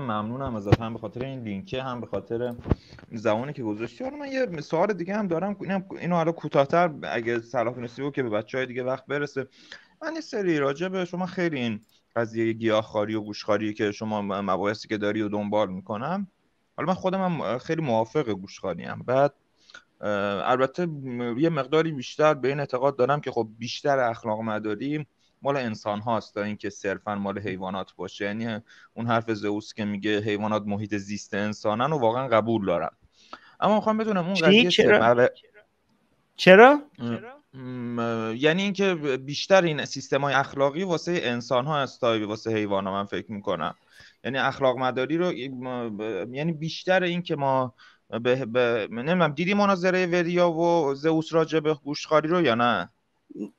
ممنونم ازت هم به خاطر این لینکه هم به خاطر زمانی که گذاشتی. حالا من یه سوال دیگه هم دارم اینو حالا کوتاه‌تر اگه صلاح تونستی بود که به بچهای دیگه وقت برسه. من یه سری راجع به شما خیلی این قضیه گیاهخواری و گوشخواری که شما مباحثی که داری و دنبال می‌کنم. حالا من خودم هم خیلی موافق گوشخواری هم بعد البته یه مقداری بیشتر به این اعتقاد دارم که خب بیشتر اخلاق مداری مال انسان هاست تا اینکه صرفا مال حیوانات باشه. یعنی اون حرف زئوس که میگه حیوانات محیط زیست انسانن و واقعا قبول دارم اما می‌خوام بدونم اون قضیه چرا؟ چرا؟ یعنی اینکه بیشتر این سیستم های اخلاقی واسه انسان ها است تا واسه حیوان ها من فکر می‌کنم. یعنی اخلاق مداری رو یعنی بیشتر این که ما به, به... نمی‌دونم دیدی مناظره وریا و زئوس راجع به گوشخاری رو یا نه؟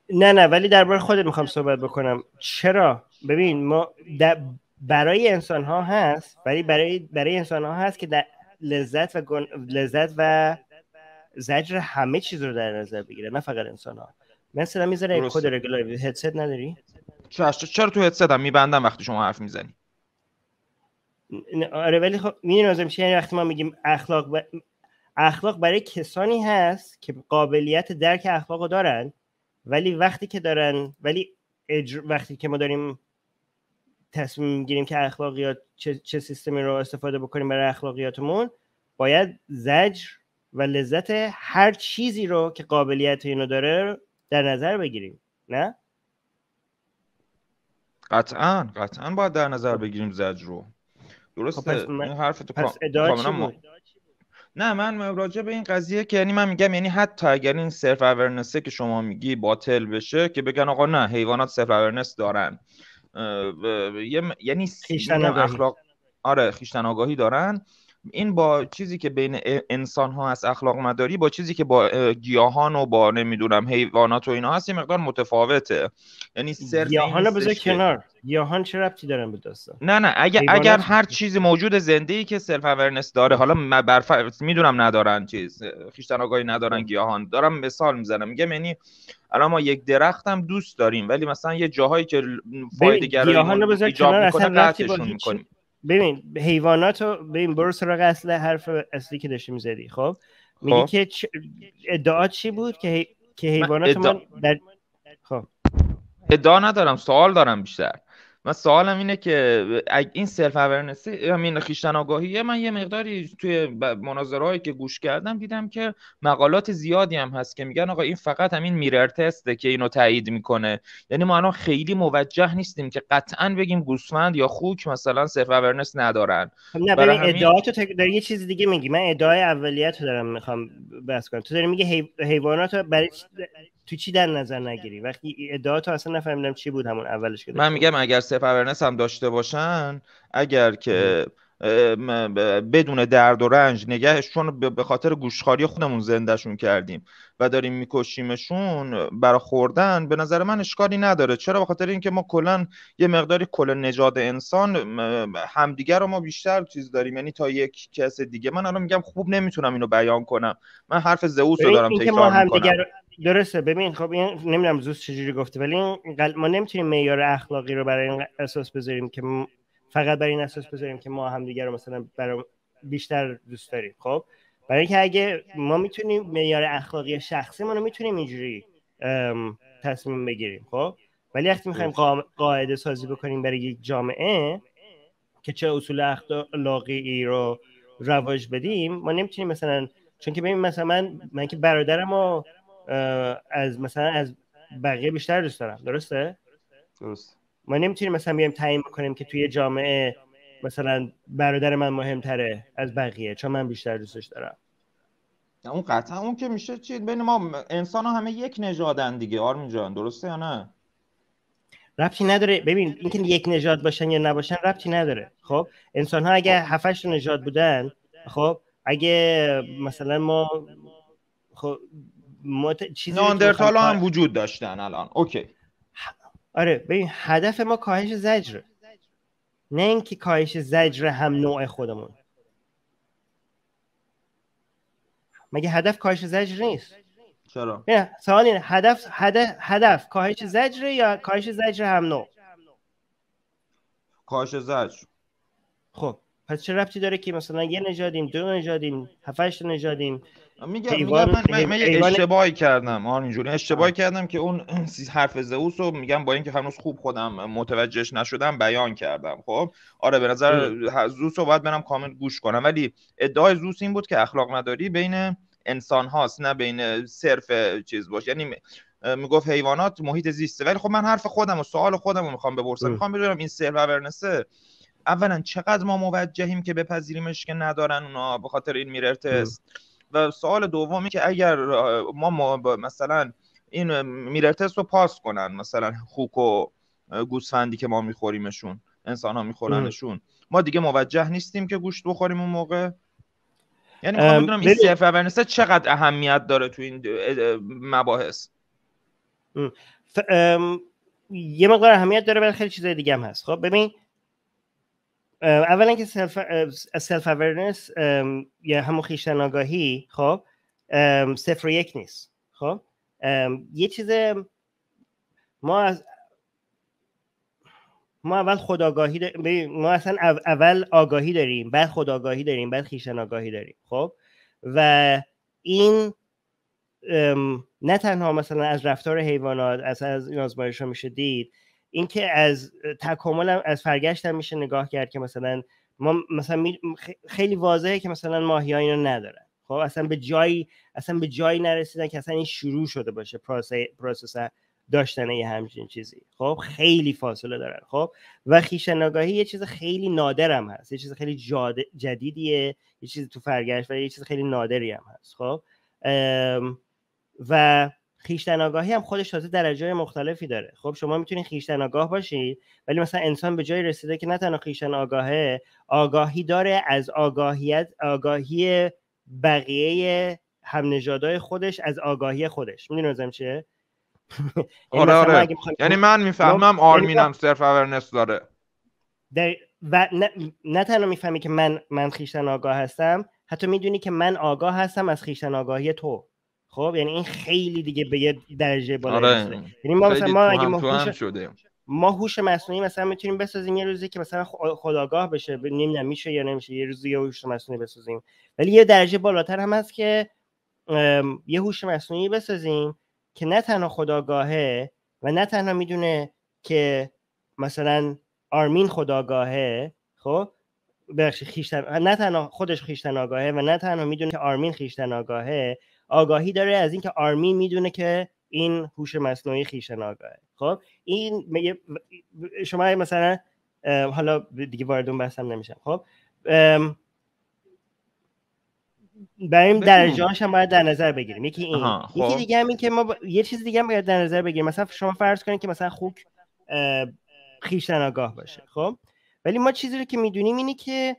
نه نه ولی درباره خودت می‌خوام صحبت بکنم. چرا؟ ببین ما برای انسان ها هست ولی برای برای انسان ها هست که در لذت و گن... لذت و زجر همه چیز رو در نظر بگیره نه فقط انسان ها مثلا می‌ذاره کد رگولار هدست نداری؟ چرا تو هدست هم؟ میبندم وقتی شما حرف می‌زنی. آره ولی خب می‌دونی میشه یعنی وقتی ما میگیم اخلاق ب... اخلاق برای کسانی هست که قابلیت درک اخلاق رو دارن ولی وقتی که دارن ولی اجر... وقتی که ما داریم تصمیم می‌گیریم که اخلاقیات چه, چه سیستمی رو استفاده بکنیم برای اخلاقیاتمون باید زجر و لذت هر چیزی رو که قابلیت اینو داره در نظر بگیریم نه؟ قطعا قطعا باید در نظر بگیریم زجر رو. درسته؟ خب پس این حرف تو پس ادعا نه من راجع به این قضیه که یعنی من میگم یعنی حتی اگر این self-awareness ه که شما میگی باطل بشه که بگن آقا نه حیوانات self-awareness دارن. یعنی اخلاق آره خویشتن آگاهی دارن. این با چیزی که بین انسان ها هست اخلاق مداری با چیزی که با گیاهان و با نمی‌دونم حیوانات و اینا هست یه مقدار متفاوته. یعنی گیاهان رو بذار کنار. گیاهان چه ربطی دارن به داستان؟ نه نه اگر اگر هر چیزی موجود زنده ای که self-awareness داره حالا برف... می‌دونم ندارن چیز خویشتن آگاهی ندارن گیاهان. دارم مثال می‌زنم. میگم یعنی الان ما یک درخت هم دوست داریم ولی مثلا یه جاهایی که فایده گرایی گیاهان رو بذار کنار. اصلا می‌کنیم. ببین حیوانات رو ببین برو سراغ اصل حرف اصلی که داشتی می‌زدی. خب؟ میگی خب. که چ... ادعا چی بود که, که حیوانات ادعا... من در... خب. ادعا ندارم سوال دارم بیشتر. من سوالم اینه که این self-awareness ی همین خویشتن آگاهیه. من یه مقداری توی مناظره که گوش کردم دیدم که مقالات زیادی هم هست که میگن آقا این فقط همین mirror test ه که اینو تایید می‌کنه. یعنی ما الان خیلی موجه نیستیم که قطعا بگیم گوسفند یا خوک مثلا self-awareness ندارن. خب نه ببین همین... ادعاتو داری یه چیز دیگه میگی. من ادعای اولیت رو دارم می‌خوام بحث کنم. تو داری میگی حیوانات برای تو چی در نظر نگیری؟ وقتی ادعا تو اصلا نفهمیدم چی بود همون اولش که من میگم اگر سف هم داشته باشن اگر که بدون درد و رنج نگهش چون به خاطر گوشخاری خودمون زندهشون کردیم و داریم میکشیمشون برا خوردن به نظر من اشکالی نداره. چرا؟ به خاطر اینکه ما کلا یه مقداری کل نژاد انسان همدیگر رو ما بیشتر چیز داریم. یعنی تا یک کس دیگه من الان میگم خوب نمی‌تونم اینو بیان کنم. من حرف زئوس رو دارم تکرار می‌کنم. درسته. ببین خب این نمی‌دونم زوس چجوری گفته ولی این ما نمی‌تونیم معیار اخلاقی رو برای این اساس بذاریم که فقط برای این اساس بذاریم که ما همدیگه رو مثلا برای بیشتر دوست داریم خب؟ برای اینکه اگه ما می‌تونیم معیار اخلاقی شخصی ما رو می‌تونیم اینجوری تصمیم بگیریم خب؟ ولی وقتی می‌خوایم قاعده سازی بکنیم برای یک جامعه که چه اصول اخلاقی رو رواج بدیم ما نمی‌تونیم مثلا چون که ببین مثلا من من که برادرم رو از مثلا از بقیه بیشتر دوست دارم درسته؟ درست ما نمی‌تونیم مثلا بیایم تعیین بکنیم که توی جامعه مثلا برادر من مهمتره از بقیه چون من بیشتر دوستش دارم. اون قطعا اون که میشه چی؟ بین ما انسان ها همه یک نژادن دیگه. آرمین جان درسته یا نه؟ ربطی نداره. ببین اینکه یک نژاد باشن یا نباشن ربطی نداره. خب انسان ها اگه خب. هفتش نژاد بودن خب اگه مثلا ما خب مت... چیزی ناندرتال هم وجود داشتن الان. اوکی. آره ببین هدف ما کاهش زجر. نه اینکه کاهش زجر هم نوع خودمون. مگه هدف کاهش زجر نیست؟ چرا؟ سوال اینه هدف هدف هدف کاهش زجر یا کاهش زجر هم نوع؟ کاهش زجر. خب پس چه ربطی داره که مثلا یه نژادیم دو نژادیم هفتش نژادیم؟ میگم میگم من, من یه حیوان- اشتباهی کردم. آرمین جون اشتباهی کردم که اون حرف زئوس رو میگم با اینکه هنوز خوب خودم متوجهش نشدم بیان کردم. خب؟ آره به نظر زوس رو باید برم کامل گوش کنم. ولی ادعای زوس این بود که اخلاق نداری بین انسان هاست نه بین صرف چیز باشه یعنی می‌گفت حیوانات محیط زیسته. ولی خب من حرف خودم و سوال خودم رو می‌خوام بپرسم. ام. می‌خوام بدونم این self-awareness ه اولا چقدر ما موجهیم که بپذیریمش که ندارن اونا؟ به خاطر این mirror test. و سوال دومی که اگر ما, مثلا این mirror test رو پاس کنن مثلا خوک و گوسفندی که ما میخوریمشون انسان ها میخورنشون ما دیگه موجه نیستیم که گوشت بخوریم اون موقع. یعنی می‌خوام این self-awareness چقدر اهمیت داره تو این مباحث. ف... ام، یه مقدار اهمیت داره ولی خیلی چیزای دیگه هم هست. خب ببین اولا که self-awareness یا همون خویشتن آگاهی خب صفر و یک نیست خب؟ یه چیز ما از ما اول خداگاهی دا- ببین، ما اصلا او- اول آگاهی داریم بعد خداگاهی داریم بعد خویشتن آگاهی داریم خب؟ و این نه تنها مثلا از رفتار حیوانات از از این آزمایش ها میشه دید اینکه از تکامل از فرگشت هم میشه نگاه کرد که مثلا ما مثلا خیلی واضحه که مثلا ماهی اینو ندارن. خب اصلا به جایی اصلا به جایی نرسیدن که اصلا این شروع شده باشه پروسس داشتن یه همچین چیزی. خب خیلی فاصله دارن. خب و خویشتن آگاهی یه چیز خیلی نادر هم هست. یه چیز خیلی جدیدیه. یه چیز تو فرگشت و یه چیز خیلی نادری هم هست. خب و خیشتن آگاهی هم خودش تازه درجه مختلفی داره. خب شما می‌تونید خیشتن آگاه باشید ولی مثلا انسان به جای رسیده که نه تنها خیشتن آگاهه آگاهی داره از آگاهیت آگاهی بقیه هم نژادای خودش از آگاهی خودش. می‌دونی مثلا چیه؟ یعنی آره مثلا آره بخوایم- یعنی من می‌فهمم آرمین هم self-awareness داره. در و نه, نه تنها می‌فهمی که من من خویشتن آگاه هستم حتی می‌دونی که من آگاه هستم از خویشتن آگاهی تو. خب؟ یعنی این خیلی دیگه به یه درجه بالا آره. یعنی ما مثلا ما اگه ما هوش شده. ما هوش مصنوعی مثلا می‌تونیم بسازیم یه روزی که مثلا خ- خودآگاه بشه نمی‌دونم میشه یا نمیشه یه روزی یه هوش مصنوعی بسازیم. ولی یه درجه بالاتر هم هست که یه هوش مصنوعی بسازیم که نه تنها خداگاهه و نه تنها می‌دونه که مثلا آرمین خداگاهه خب؟ بخش خیشتن نه تنها خودش خیشتن آگاهه و نه تنها می‌دونه که آرمین خیشتن آگاهه آگاهی داره از اینکه آرمین می‌دونه که این هوش مصنوعی خیشتن آگاهه خب این شما مثلا حالا دیگه وارد اون بحثم نمیشم. خب برای. درجه‌هاش هم باید در نظر بگیریم. یکی این. آها، یکی خب. دیگه هم این که ما با- یه چیز دیگه هم باید در نظر بگیریم. مثلا شما فرض کنید که مثلا خوک اه، خویشتن آگاه باشه. خب ولی ما چیزی رو که می‌دونیم اینه که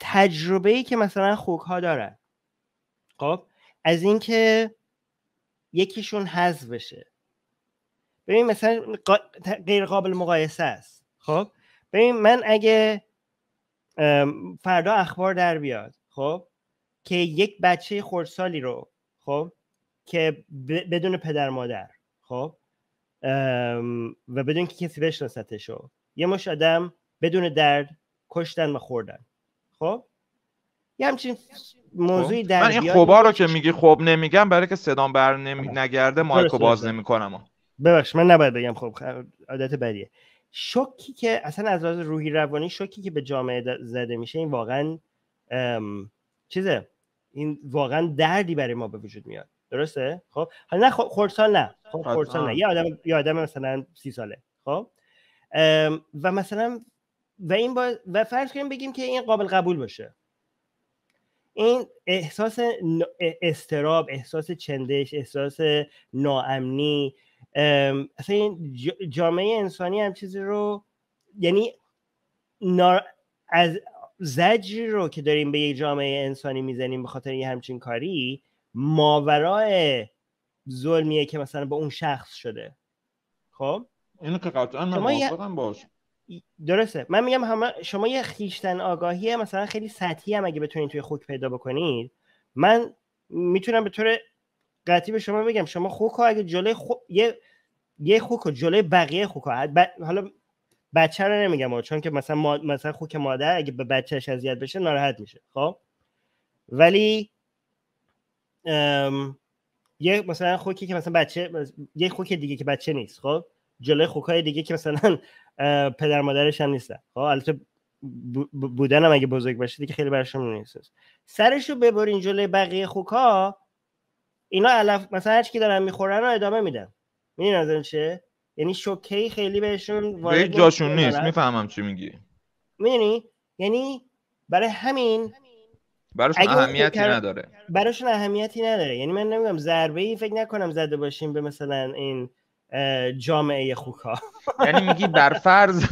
تجربه ای که مثلا خوک ها دارن خب از اینکه یکیشون حذف بشه ببین مثلا غیر قابل مقایسه است. خب ببین من اگه فردا اخبار در بیاد خب که یک بچه خردسالی رو خب که بدون پدر مادر خب و بدون که کسی بشناستشو یه مش آدم بدون درد کشتن و خوردن. خب یه همچین موضوعی در خب. من این خوبا رو که میگی خوب نمیگم برای که صدام بر نمی... نگرده مایکو باز درست. نمی‌کنم ببخش من نباید بگم خب خ- عادت بدیه. شوکی که اصلا از لحاظ روحی روانی شوکی که به جامعه زده میشه این واقعا ام، چیزه. این واقعا دردی برای ما به وجود میاد. درسته؟ خب؟ حالا نه خ- خردسال نه. خب. خردسال نه. یه آدم یه آدم مثلا سی ساله. خب؟ ام، و مثلا و این با و فرض کنیم بگیم که این قابل قبول باشه. این احساس استراب احساس چندش احساس ناامنی ام، اصلا این جامعه انسانی هم چیزی رو یعنی از زجری رو که داریم به یک جامعه انسانی می‌زنیم به خاطر یه همچین کاری ماورای ظلمیه که مثلا به اون شخص شده. خب؟ اینو که قطعا من موافقم باش درسته. من میگم همه شما یه خیشتن آگاهی مثلا خیلی سطحی هم اگه بتونید توی خوک پیدا بکنید من می‌تونم به طور قطعی به شما بگم شما خوک ها اگه جلوی خو... یه یه خوک رو جلوی بقیه خوک ها ب... حالا بچه رو نمیگم چون که مثلا ما... مثلا خوک مادر اگه به بچهش اذیت بشه ناراحت میشه خب؟ ولی ام... یه مثلا خوکی که مثلا بچه یه خوک دیگه که بچه نیست خب؟ جلوی خوکای دیگه که مثلا پدر مادرش هم نیستن. خب البته بودن هم اگه بزرگ باشه دیگه خیلی برشون نیست سرشو ببرین جلوی بقیه خوکا اینا علف مثلا هر کی دارن می‌خورن رو ادامه میدن. میدین از چه یعنی شوکه خیلی بهشون وارد جاشون نیست. می‌فهمم چی میگی. می‌دونی؟ یعنی برای همین براشون اهمیتی نداره. براشون اهمیتی نداره. یعنی من نمیگم ضربه ای فکر نکنم زده باشیم به مثلا این جامعه خوکا. یعنی میگی بر فرض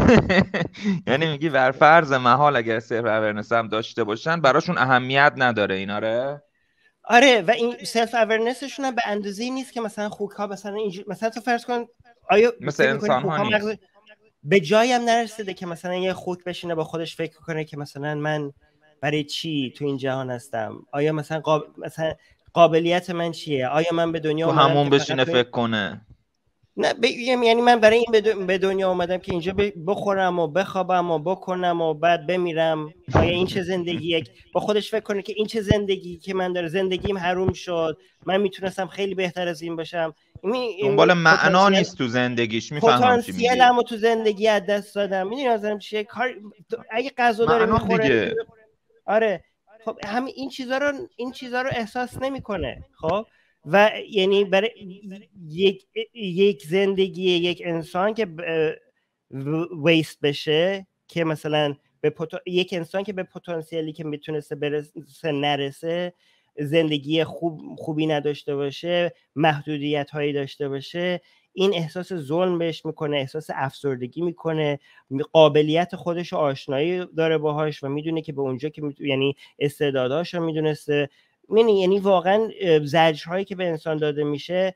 یعنی میگی بر فرض محال اگر self-awareness هم داشته باشن براشون اهمیت نداره اینا آره؟ آره و این self-awareness شون هم به اندازه نیست که مثلا خوکا مثلا اینجور مثلا تو فرض کن آیا مثل انسان ها. به جایی هم نرسیده که مثلا یه خوک بشینه با خودش فکر کنه که مثلا من برای چی تو این جهان هستم؟ آیا مثلا قاب... مثلا قابلیت من چیه؟ آیا من به دنیا همون بشینه فکر کنه؟ نه ب... یعنی من برای این به دنیا آمدم که اینجا بخورم و بخوابم و بکنم و بعد بمیرم. آیا این چه زندگیه؟ با خودش فکر کنه که این چه زندگی که من داره زندگیم حروم شد. من می‌تونستم خیلی بهتر از این باشم. دنبال معنا نیست تو زندگیش. می‌فهمم چی میگی. تو زندگی از دست دادم. می‌دونی نظرم چیه؟ کار اگه غذا داره می‌خوره آره. خب همین این چیزا رو این چیزا رو احساس نمی‌کنه. خب؟ و یعنی برای یک, یک زندگی یک انسان که ویست بشه که مثلا به یک انسان که به پتانسیلی که می‌تونسته برسه نرسه زندگی خوب خوبی نداشته باشه محدودیت هایی داشته باشه این احساس ظلم بهش می‌کنه احساس افسردگی می‌کنه قابلیت خودش آشنایی داره باهاش و می‌دونه که به اونجا که یعنی استعداداش رو می‌دونسته یعنی یعنی واقعا زجرهایی که به انسان داده میشه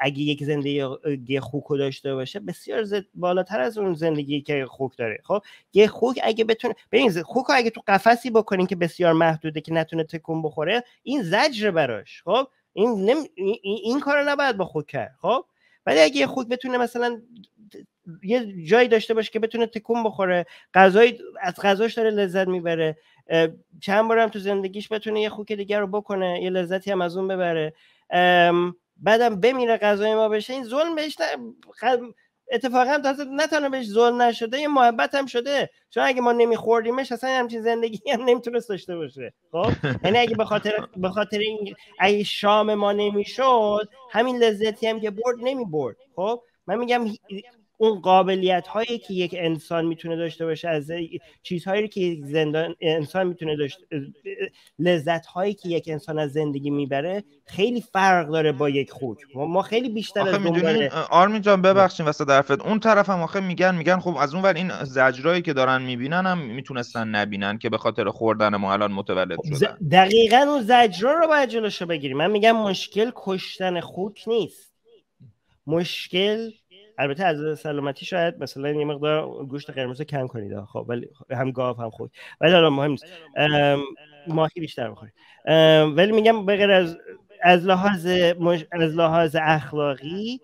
اگه یک زندگی خوک داشته باشه بسیار زد بالاتر از اون زندگی که خوک داره. خب یه خوک اگه بتونه ببین خوک اگه تو قفسی بکنین که بسیار محدوده که نتونه تکون بخوره این زجر براش. خب این نم... این, این کارو نباید با خوک کرد. خب ولی اگه یه خوک بتونه مثلا یه جایی داشته باشه که بتونه تکون بخوره. غذای از غذاش داره لذت می‌بره. چند بارم تو زندگیش بتونه یه خوک دیگر رو بکنه یه لذتی هم از اون ببره. بعدم بمیره غذای ما بشه. این ظلم بهش اتفاقا نه تنها بهش ظلم نشده یه محبت هم شده. چون اگه ما نمیخوردیمش اصلا همچین زندگی هم نمی‌تونست داشته باشه. خب؟ یعنی اگه به خاطر به خاطر این اگه شام ما نمی‌شد همین لذتی هم که برد نمی‌برد. خب؟ من میگم اون قابلیت هایی که یک انسان می‌تونه داشته باشه از چیزهایی که یک زندان انسان می‌تونه داشته لذت هایی که یک انسان از زندگی می‌بره خیلی فرق داره با یک خوک. ما خیلی بیشتر از می‌دونی؟ آرمین جان ببخشید واسه درفت اون طرف هم آخه میگن میگن خب از اون ور این زجرایی که دارن می‌بینن هم می‌تونستن نبینن که به خاطر خوردن ما الان متولد خب، شدن. دقیقا اون زجرا رو باید جلوشو بگیریم. من میگم مشکل کشتن خوک نیست. مشکل البته از سلامتی شاید مثلا یه مقدار گوشت قرمز کم کنید. خب ولی هم گاو هم خود ولی الان مهم نیست. ماهی بیشتر بخورید ولی میگم بغیر از از لحاظ از لحاظ اخلاقی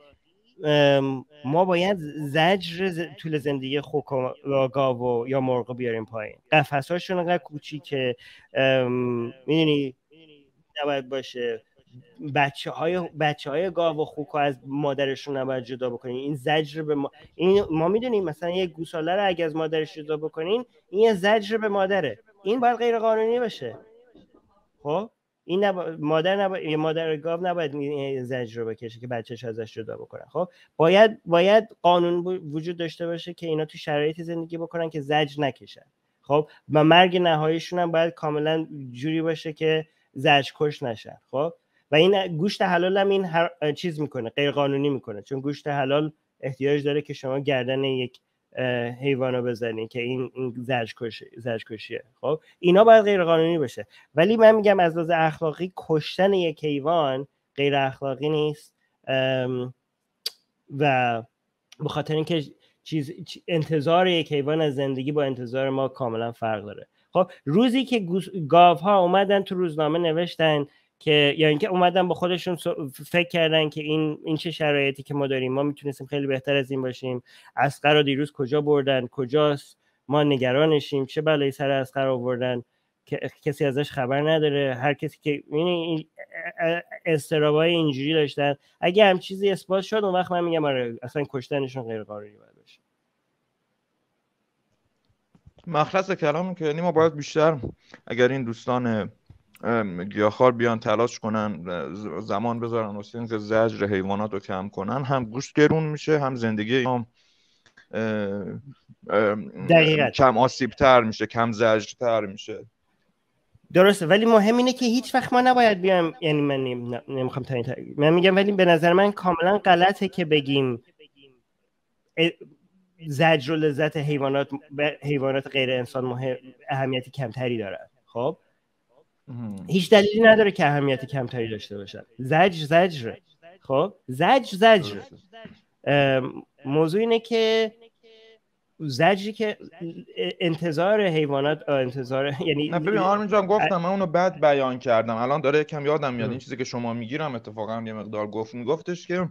ما باید زجر طول زندگی خوک و گاو و یا مرغ بیاریم پایین. قفص هاشون انقدر کوچیکه. می‌دونی نباید باشه. بچه های بچه های گاو و خوک از مادرشون نباید جدا بکنین. این زجر به ما این ما می‌دونیم مثلا یه گوساله رو اگه از مادرش جدا بکنین این یه زجر به مادره. این باید غیر قانونی باشه. خب؟ این نبا... مادر نبا... مادر گاو نباید این زجر رو بکشه که بچهش ازش جدا بکنه خب؟ باید باید قانون وجود داشته باشه که اینا تو شرایطی زندگی بکنن که زجر نکشن. خب؟ و مرگ نهاییشون هم باید کاملا جوری باشه که زجر کش نشن. خب؟ و این گوشت حلال هم این هر چیز می‌کنه غیر قانونی می‌کنه. چون گوشت حلال احتیاج داره که شما گردن یک حیوان رو بزنین که این, این زجکشیه خب؟ اینا باید غیر قانونی باشه. ولی من میگم از لحاظ اخلاقی کشتن یک حیوان غیر اخلاقی نیست. و به خاطر اینکه چیز انتظار یک حیوان از زندگی با انتظار ما کاملا فرق داره. خب؟ روزی که گاوها اومدن تو روزنامه نوشتن که یا اینکه اومدن با خودشون فکر کردن که این این چه شرایطی که ما داریم ما می‌تونستیم خیلی بهتر از این باشیم. اسقر رو دیروز کجا بردن؟ کجاست؟ ما نگرانشیم. چه بلایی سر اسقر آوردن؟ که کسی ازش خبر نداره. هر کسی که این استرابای اینجوری داشتن. اگه هم چیزی اثبات شد اون وقت من میگم آره اصلا کشتنشون غیر قانونی باید باشه. مخلص کلام که یعنی ما باید بیشتر اگر این دوستان گیاهخوار بیان تلاش کنن زمان بذارن واسه اینکه زجر حیوانات رو کم کنن. هم گوشت گرون میشه هم زندگی هم کم آسیب تر میشه کم زجر تر میشه. درسته ولی مهم اینه که هیچ وقت ما نباید بیایم یعنی من نمی‌خوام تا این من میگم ولی به نظر من کاملا غلطه که بگیم زجر و لذت حیوانات حیوانات غیر انسان مهم اهمیتی کمتری دارد خب؟ هیچ دلیلی نداره که اهمیت کمتری داشته باشن. زجر زجر خب؟ زجر زجر موضوع اینه که زجری که انتظار حیوانات انتظار یعنی نه ببین آرمین جان گفتم من اونو بد بیان کردم. الان داره یکم یادم میاد. این چیزی که شما می‌گیرم اتفاقا یه مقدار گفت. میگفتش که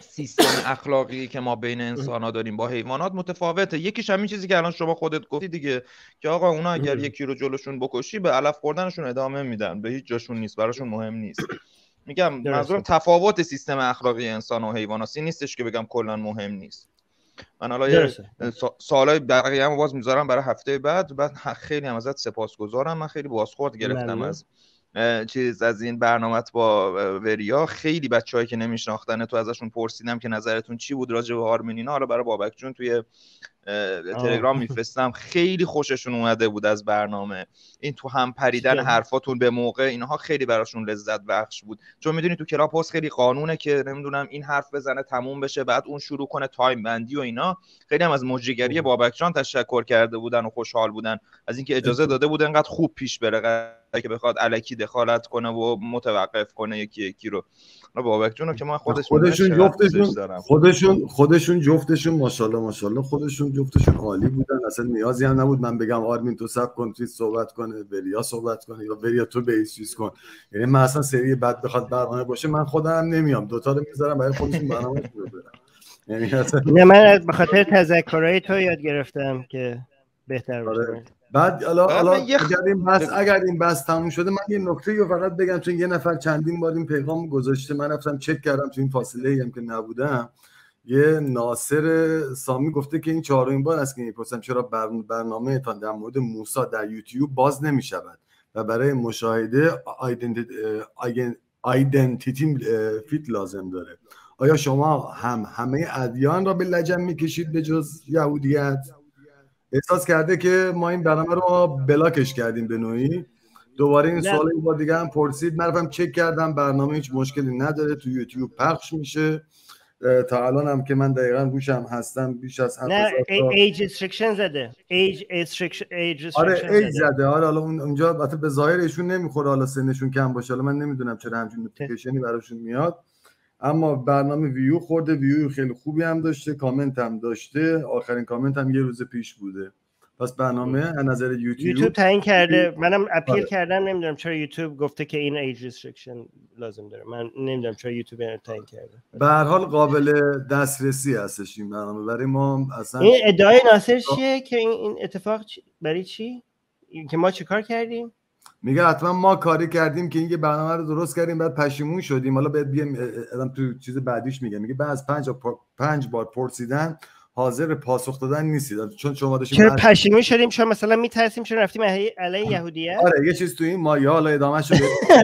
سیستم اخلاقی که ما بین انسان ها داریم با حیوانات متفاوته. یکیش همین چیزی که الان شما خودت گفتی دیگه که آقا اونا اگر یکی رو جلوشون بکشی به علف خوردنشون ادامه میدن. به هیچ جاشون نیست براشون مهم نیست. میگم منظورم تفاوت سیستم اخلاقی انسان و حیوانات نیستش که بگم کلا مهم نیست. من حالا یه سوالای بقیه هم باز می‌ذارم برای هفته بعد. بعد خیلی هم ازت سپاسگزارم. من خیلی بازخورد گرفتم از چیز از این برنامه با وریا. خیلی بچههایی که نمیشناختن تو ازشون پرسیدم که نظرتون چی بود راجع به آرمین اینا حالا برای بابک جون توی تلگرام میفرستم. خیلی خوششون اومده بود از برنامه. این تو هم پریدن حرفاتون به موقع اینها خیلی براشون لذت بخش بود. چون می‌دونی تو کلاب هاوس خیلی قانونه که نمی‌دونم این حرف بزنه تموم بشه بعد اون شروع کنه time بندی و اینا. خیلی هم از مجریگری بابک جان تشکر کرده بودن و خوشحال بودن. از اینکه اجازه داده بود انقدر خوب پیش بره. که بخواد الکی دخالت کنه و متوقف کنه یکی یکی رو. بابک جون که من خودش خودشون جفتشون خودشون خودشون جفتشون ماشاءالله ماشاءالله خودشون جفتشون عالی بودن اصلا نیازی هم نبود. من بگم آرمین تو سب کن توی صحبت کنه بریا صحبت کنه یا بریا تو به چیز کن. یعنی من اصلا سری بعد بخواد برنامه باشه من خودم نمیام. دوتا رو می‌ذارم برای خودشون برنامه برم یعنی نه من به خاطر تذکرهای تو یاد گرفتم که بهتر باشه. آره. بعد حالا حالا اگر این بس اگر این بس تموم شده من یه نکته رو فقط بگم چون یه نفر چندین بار این پیغام گذاشته من رفتم چک کردم تو این فاصله هم که نبودم. یه ناصر سامی گفته که این چهارمین بار است که می‌پرسم چرا برنامه تان در مورد موسا در یوتیوب باز نمی‌شود و برای مشاهده آیدنتیتی فیت لازم داره. آیا شما هم همه ادیان را به لجن می‌کشید به جز یهودیت؟ احساس کرده که ما این برنامه رو بلاکش کردیم به نوعی. دوباره این سوال با دیگه هم پرسید. من چک کردم برنامه هیچ مشکلی نداره تو یوتیوب پخش میشه. تا الان هم که من دقیقا روشم هستم بیش از نه ایج استرکشن زده. ایج استرکشن آره ایج زده. آره حالا اونجا البته به ظاهر ایشون نمی‌خوره حالا سنشون کم باشه. حالا من نمی‌دونم چرا همچین notification ی براشون میاد. اما برنامه ویو خورده. ویو خیلی خوبی هم داشته. کامنت هم داشته. آخرین کامنت هم یه روز پیش بوده. پس برنامه از نظر یوتیوب یوتیوب تعیین کرده. منم appeal آره. کردم. نمی‌دونم چرا یوتیوب گفته که این age restriction لازم داره. من نمی‌دونم چرا یوتیوب تعیین کرده. به هر حال قابل دسترسی هستش این برنامه. برای ما اصلا این ادعای ناصر چیه که این اتفاق برای چی؟ که ما چیکار کردیم؟ میگه حتما ما کاری کردیم که این برنامه رو درست کردیم بعد پشیمون شدیم. حالا باید بیام تو چیز بعدیش میگه. میگه بعد از پنج, پنج بار پرسیدن حاضر پاسخ دادن نیستید چون شما داشتیم چرا پشیمون شدیم؟ چون مثلا میترسیم؟ چون رفتیم علیه یهودیه؟ آره یه چیز تو این مایه حالا ادامه شده.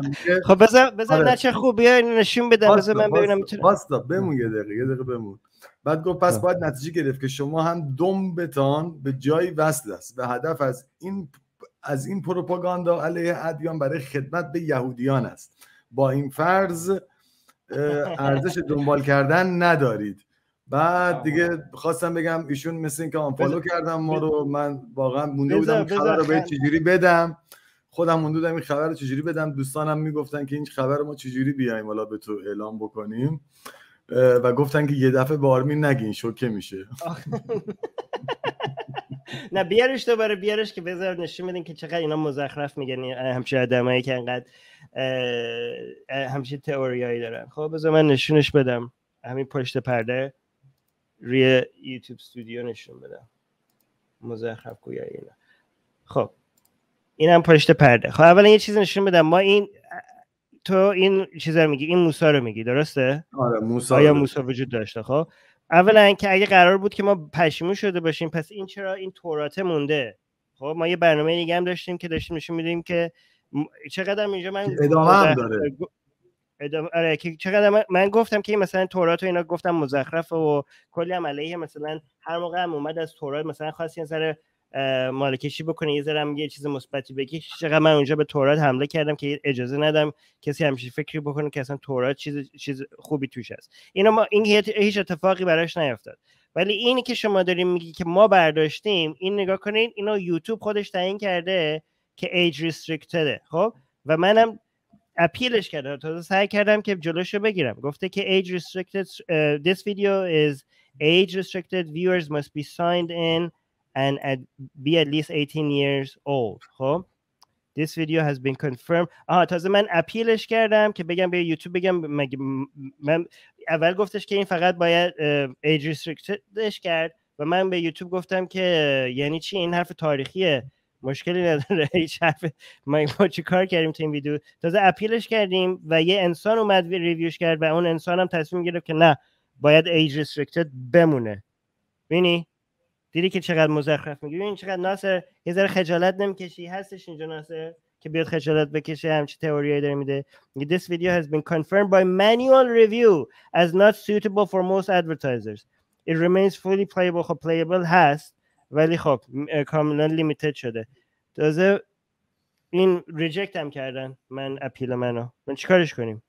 خب بذار بذار آره. چه خوب بیا نشون بده. بذار من ببینم می‌تونم واستا بمون یه دقیقه یه دقیقه بمون. بعد گفت پس باید نتیجه گرفت که شما هم دم بتان به جایی وصل است. به هدف از این از این پروپاگاندا علیه ادیان برای خدمت به یهودیان است. با این فرض ارزش دنبال کردن ندارید. بعد دیگه خواستم بگم ایشون مثل اینکه آنفالو کردم ما رو من واقعا مونده بودم خبر رو به چجوری بدم؟ خودم مونده بودم این خبر رو چجوری بدم؟ دوستانم می‌گفتن که این خبر رو ما چجوری بیایم حالا به تو اعلام بکنیم؟ و گفتن که یه دفعه به آرمین نگین شوکه میشه. نه بیارش دوباره بیارش که بذار نشون بدین که چقدر اینا مزخرف میگن. همچین آدمایی که انقدر همچین تئوریایی دارن. خب بذار من نشونش بدم. همین پشت پرده. روی یوتیوب استودیو نشون بدم مزخرف گویایی اینا. خب. اینم پشت پرده. خب اولا یه چیز نشون بدم. ما این تو این چیز رو میگی این موسا رو میگی درسته؟ آره موسا آیا موسا وجود داشته؟ خب. اولا که اگه قرار بود که ما پشیمون شده باشیم پس این چرا این توراته مونده؟ خب ما یه برنامه دیگه هم داشتیم که داشتیم نشون میدیم که چقدر اینجا من ادامه هم داره. ادامه آره که چقدر من, من گفتم که مثلا تورات و اینا گفتم مزخرف و کلی هم علیه مثلا هر موقع هم اومد از تورات مثلا خواستی یه ذره مالکشی بکنه یه ذره یه چیز مثبتی بگی. چقدر من اونجا به تورات حمله کردم که اجازه ندم کسی همچین فکری بکنه که اصلا تورات چیز چیز خوبی توش هست. اینا ما این هیچ اتفاقی براش نیفتاد. ولی اینی که شما داریم میگی که ما برداشتیم این نگاه کنین اینا یوتیوب خودش تعیین کرده که ایج ریستریکتده خب؟ و منم اپیلش کردم. تازه سعی کردم که جلوشو بگیرم. گفته که age restricted uh, this video is age restricted. Viewers must be signed in and at, be at least 18 years old. خب؟ This video has been confirmed. آها تازه من اپیلش کردم که بگم به یوتیوب بگم من اول گفتش که این فقط باید age restrictedش کرد و من به یوتیوب گفتم که یعنی چی؟ این حرف تاریخیه. مشکلی نداره. هیچ حرف ما چی کار کردیم تو این ویدیو؟ تازه اپیلش کردیم و یه انسان اومد ریویوش کرد و اون انسان هم تصمیم گرفت که نه باید ایج ریستریکتد بمونه. بینی؟ دیدی که چقدر مزخرف میگی؟ این چقدر ناصر یه ذره خجالت نمی‌کشی. هستش اینجا ناصر که بیاد خجالت بکشه همچی تئوریایی داره میده. This video has been confirmed by manual review as not suitable for most advertisers. It remains fully playable. خب playable هست. ولی خب کاملا لیمیتد شده. تازه این ریجکت هم کردن من اپیل منو. من چیکارش کنیم؟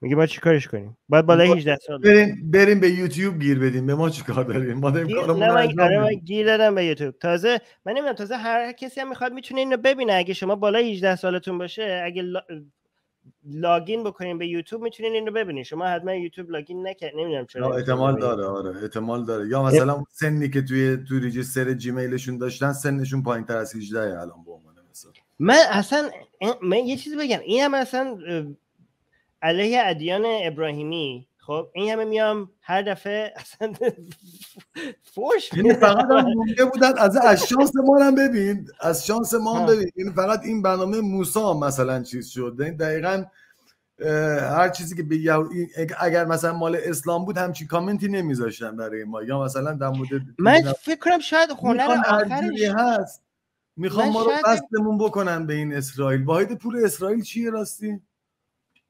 میگه ما چیکارش کنیم؟ باید بالای 18 سال بریم بریم به یوتیوب گیر بدیم. به ما چیکار داریم؟ ما داریم کارمون نه من, آره من گیر دادم به یوتیوب. تازه من نمی‌دونم تازه هر کسی هم می‌خواد می‌تونه اینو ببینه. اگه شما بالای 18 سالتون باشه اگه. لاگین بکنین به یوتیوب می‌تونین این رو ببینین. شما حتما یوتیوب لاگین نکرد نمی‌دونم چرا احتمال داره آره احتمال داره. یا مثلا سنی که توی تو ریجستر جیمیلشون داشتن سنشون پایین تر از 18 الان به عنوان مثلا من اصلا من یه چیزی بگم. این هم اصلا علیه ادیان ابراهیمی خب این همه میام هر دفعه اصلا فوش این فقط هم مونده بودن. از از شانس ما هم ببین. از شانس ما هم ببین. این فقط این برنامه موسا مثلا چیز شد. دقیقا هر چیزی که به اگر مثلا مال اسلام بود همچین کامنتی نمیذاشتن برای ما. یا مثلا در مورد من فکر کنم شاید هنر آخرش هست. می‌خوام ما رو بستمون بکنن به این اسرائیل. واحد پول اسرائیل چیه راستی؟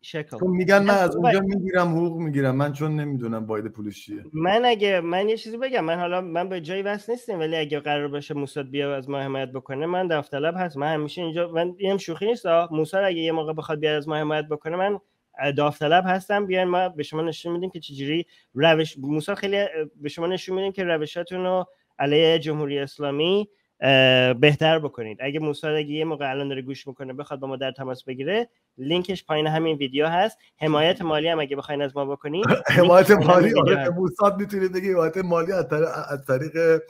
شکل چون میگن من از اونجا می‌گیرم حقوق می‌گیرم من چون نمی‌دونم باید پولش چیه من اگه من یه چیزی بگم من حالا من به جایی وصل نیستم ولی اگه قرار باشه موساد بیا از ما حمایت بکنه من داوطلب هست من همیشه اینجا من اینم شوخی نیست موساد اگه یه موقع بخواد بیاد از ما حمایت بکنه من داوطلب هستم بیاین ما به شما نشون میدیم که چجوری روش موسی خیلی به شما نشون میدیم که روشاتون رو علیه جمهوری اسلامی بهتر بکنید. اگه موسی اگه یه موقع الان داره گوش می‌کنه بخواد با ما در تماس بگیره لینکش پایین همین ویدیو هست. حمایت مالی هم اگه بخواین از ما بکنید حمایت مالی آره موسی می‌تونید بگید حمایت مالی از طریق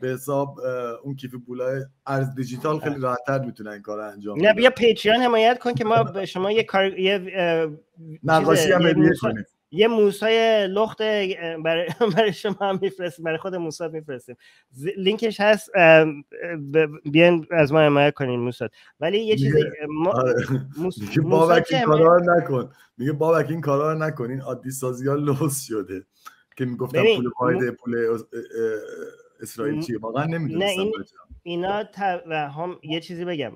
به حساب اون کیف پولای ارز دیجیتال خیلی راحتتر می‌تونن این کار انجام نه بیا پیتریان حمایت کن که ما به شما یه کار یه نقاشی هم هدیه کنیم. یه موسای لخت برای, برای شما هم میفرستیم برای خود موساد میفرستیم. لینکش هست بیان از ما حمایت کنین موساد. ولی یه چیزی ما... آره. میگه بابک این کارا رو نکن. میگه بابک این کارا رو نکن. این عادی سازی ها لوس شده. که می‌گفتم پول واحد پول اسرائیل چیه؟ واقعا نمی‌دونستم نه این... اینا هم یه چیزی بگم.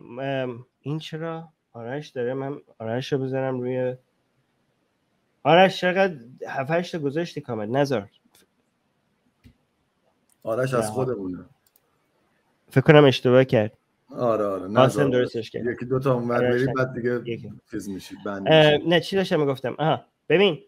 این چرا آرش داره؟ من آرش رو بزنم روی آرش چقدر هفتش تا گذاشتی کامل؟ نظر آرش از خودمونه. فکر کنم اشتباه کرد. آره آره نظر درستش کرد. یکی دو تا اونور بری بعد دیگه چیز میشید نه چی داشتم می‌گفتم؟ آها ببین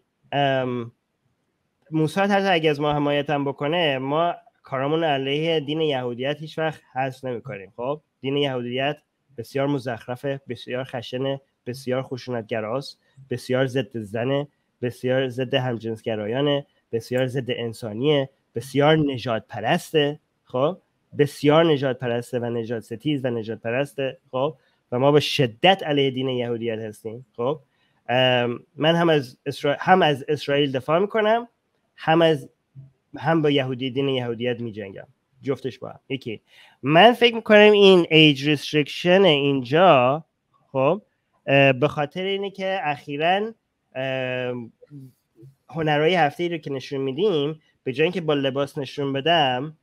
موسی حتی اگه از ما حمایت هم بکنه ما کارامون علیه دین یهودیت هیچ وقت حذف نمی‌کنیم خب؟ دین یهودیت بسیار مزخرفه بسیار خشنه بسیار خشونتگراست بسیار ضد زنه. بسیار ضد همجنسگرایانه بسیار ضد انسانیه بسیار نژاد پرسته خب؟ بسیار نژاد پرسته و نژاد ستیز و نژاد پرسته خب؟ و ما به شدت علیه دین یهودیت هستیم خب؟ من هم از اسرائیل هم از اسرائیل دفاع می‌کنم هم از هم با یهودی دین یهودیت میجنگم. جفتش با هم. یکی. من فکر می‌کنم این age restriction اینجا خب به خاطر اینه که اخیرا هنرهای هفته ای رو که نشون میدیم به جای اینکه با لباس نشون بدم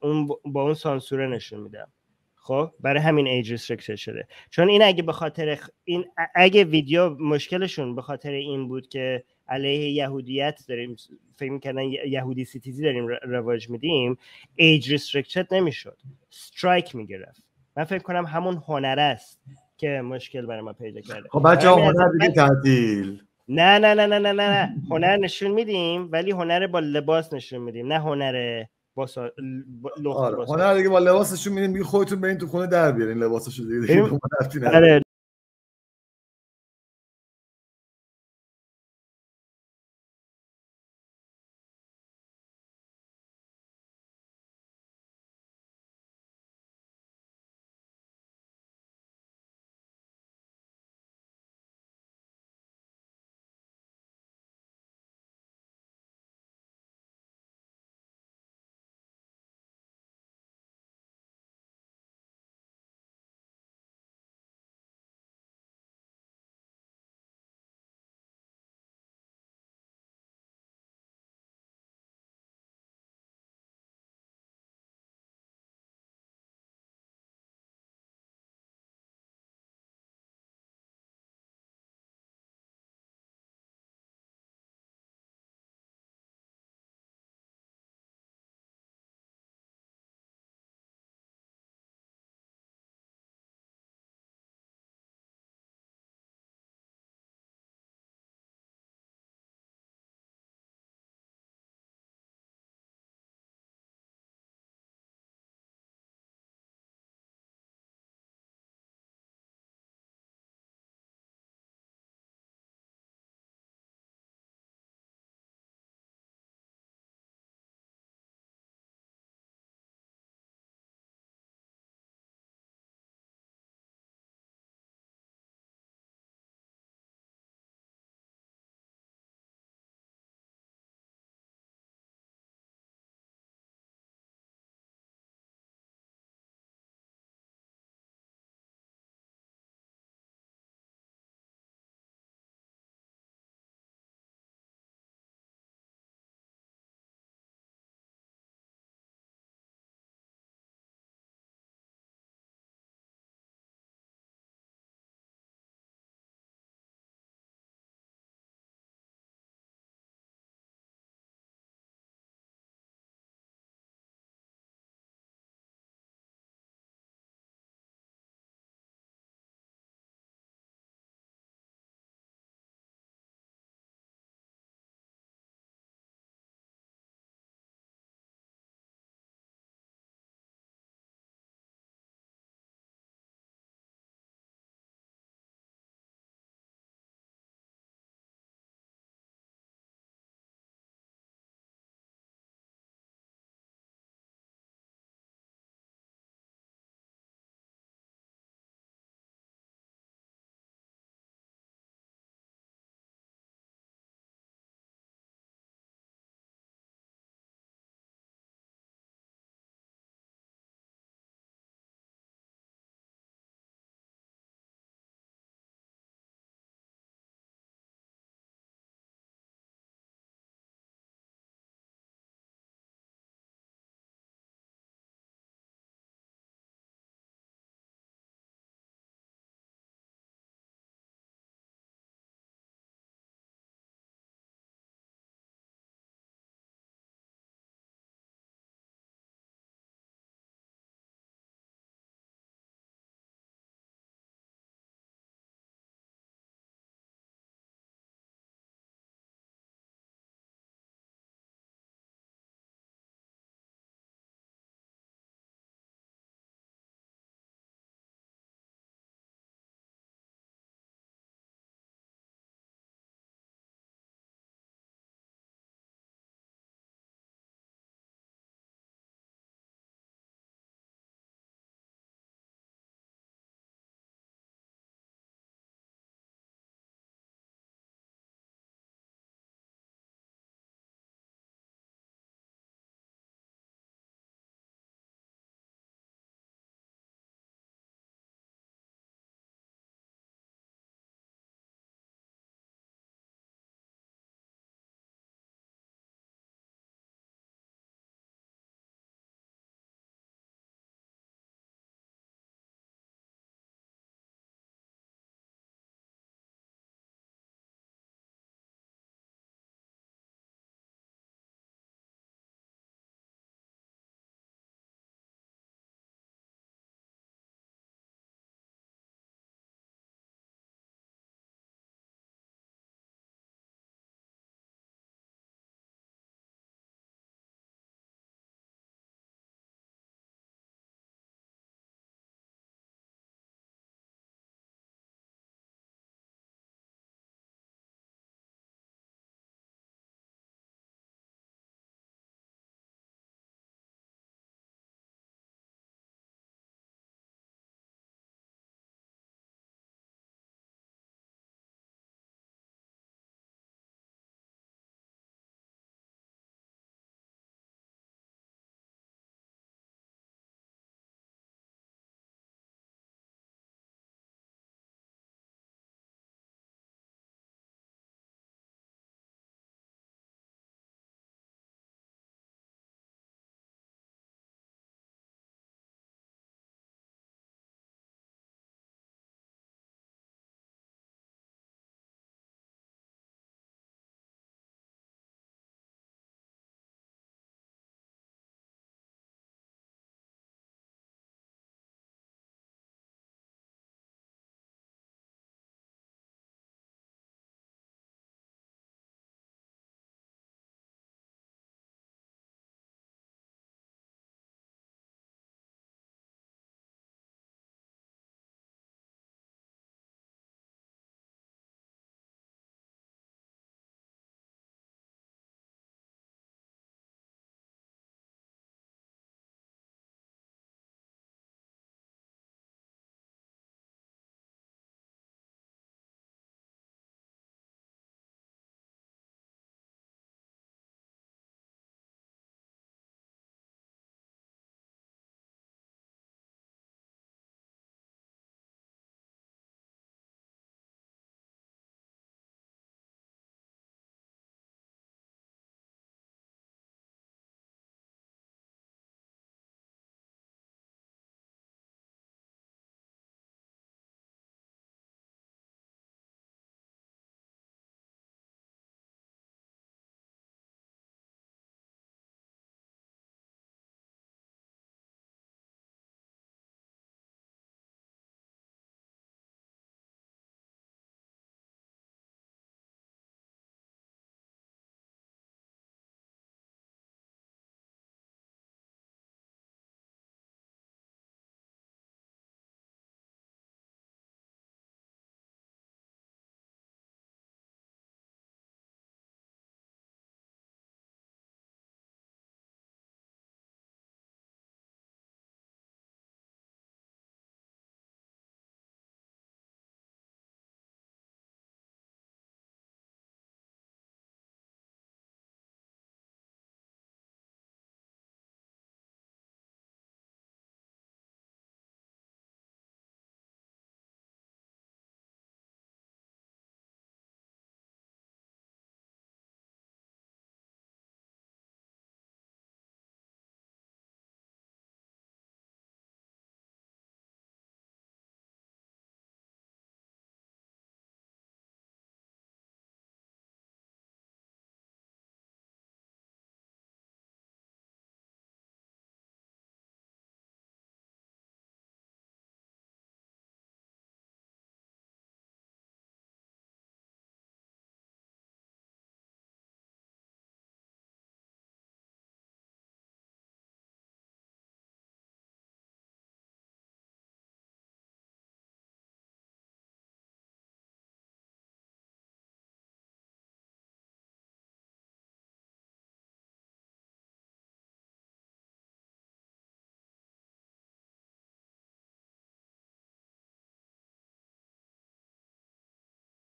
اون با اون سانسوره نشون میدم. خب؟ برای همین age restriction شده. چون این اگه به خاطر این اگه ویدیو مشکلشون به خاطر این بود که علیه یهودیت داریم فکر می‌کردن یهودی ستیزی داریم رواج میدیم age restriction نمی‌شد. strike می‌گرفت. من فکر کنم همون هنر است. که مشکل برای ما پیدا کرده. خب بچه ها هنر دیگه تعدیل. نه نه نه نه نه نه هنر نشون میدیم ولی هنر با لباس نشون میدیم نه هنر با سا... آره. هنر دیگه با لباسشون میدیم میگه خودتون برین تو خونه در بیارین لباسشو دیگه, دیگه آره